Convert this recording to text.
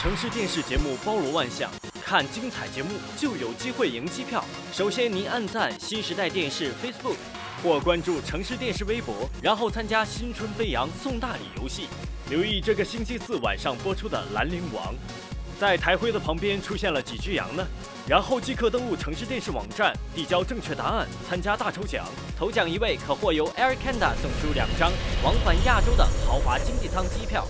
城市电视节目包罗万象，看精彩节目就有机会赢机票。首先，您按赞新时代电视 Facebook 或关注城市电视微博，然后参加新春飞扬送大礼游戏。留意这个星期四晚上播出的《兰陵王》。在台徽的旁边出现了几只羊呢？然后即刻登录城市电视网站，递交正确答案，参加大抽奖。头奖一位可获由 Air Canada 送出两张往返亚洲的豪华经济舱机票。